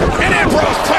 And Ambrose